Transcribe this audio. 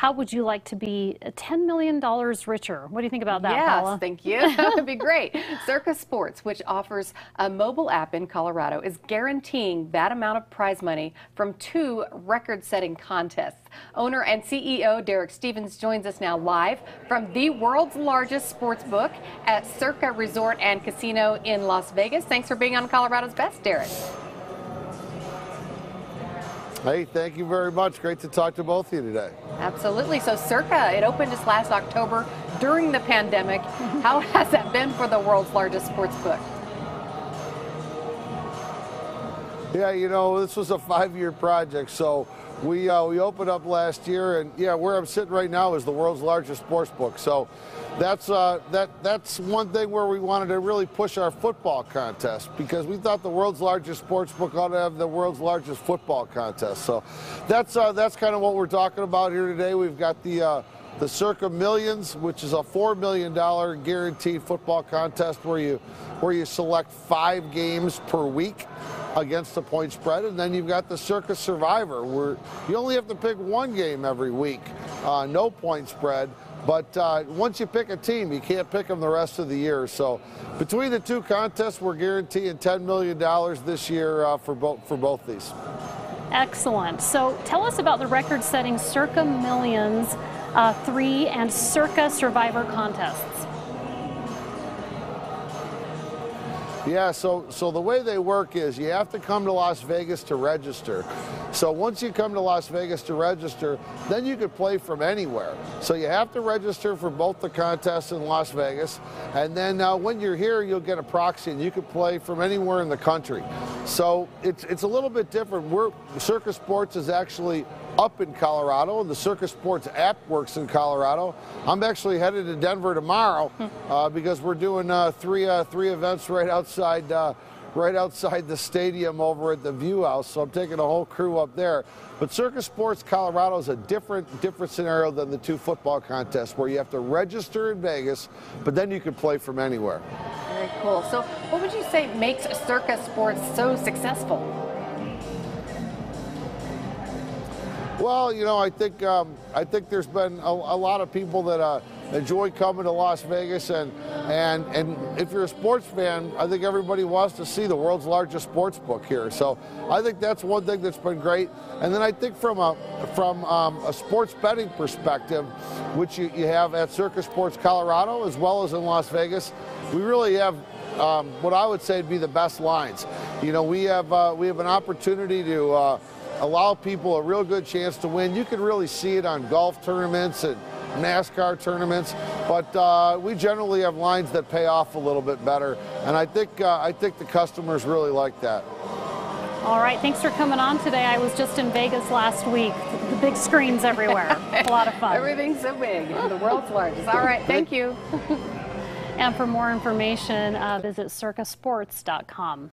How would you like to be uh, $10 million richer? What do you think about that, yes, Paula? thank you. that would be great. Circa Sports, which offers a mobile app in Colorado, is guaranteeing that amount of prize money from two record-setting contests. Owner and CEO Derek Stevens joins us now live from the world's largest sports book at Circa Resort and Casino in Las Vegas. Thanks for being on Colorado's Best, Derek. Hey, thank you very much. Great to talk to both of you today. Absolutely. So Circa, it opened just last October during the pandemic. How has that been for the world's largest sports book? Yeah, you know, this was a five-year project, so we uh, we opened up last year, and yeah, where I'm sitting right now is the world's largest sports book. So that's uh, that that's one thing where we wanted to really push our football contest because we thought the world's largest sports book ought to have the world's largest football contest. So that's uh, that's kind of what we're talking about here today. We've got the uh, the Circa Millions, which is a $4 million guaranteed football contest where you, where you select five games per week against the point spread. And then you've got the Circa Survivor, where you only have to pick one game every week, uh, no point spread. But uh, once you pick a team, you can't pick them the rest of the year. So between the two contests, we're guaranteeing $10 million this year uh, for, both, for both these. Excellent. So tell us about the record setting Circa Millions uh, 3 and Circa Survivor contests. Yeah, so so the way they work is you have to come to Las Vegas to register. So once you come to Las Vegas to register, then you could play from anywhere. So you have to register for both the contests in Las Vegas, and then uh, when you're here, you'll get a proxy, and you can play from anywhere in the country. So it's it's a little bit different. We're Circa Sports is actually up in Colorado, and the Circa Sports app works in Colorado. I'm actually headed to Denver tomorrow hmm. uh, because we're doing uh, three uh, three events right outside uh, right outside the stadium over at the View House. So I'm taking a whole crew up there. But Circa Sports Colorado is a different different scenario than the two football contests where you have to register in Vegas, but then you can play from anywhere. Very cool. So what would you say makes Circa Sports so successful? Well, you know, I think um, I think there's been a, a lot of people that uh, enjoy coming to Las Vegas, and and and if you're a sports fan, I think everybody wants to see the world's largest sports book here. So I think that's one thing that's been great. And then I think from a from um, a sports betting perspective, which you, you have at Circa Sports Colorado as well as in Las Vegas, we really have um, what I would say would be the best lines. You know, we have uh, we have an opportunity to. Uh, allow people a real good chance to win. You can really see it on golf tournaments and NASCAR tournaments, but uh, we generally have lines that pay off a little bit better, and I think uh, I think the customers really like that. All right, thanks for coming on today. I was just in Vegas last week. The big screens everywhere. a lot of fun. Everything's so big. The world's largest. All right, thank you. and for more information, uh, visit circasports.com.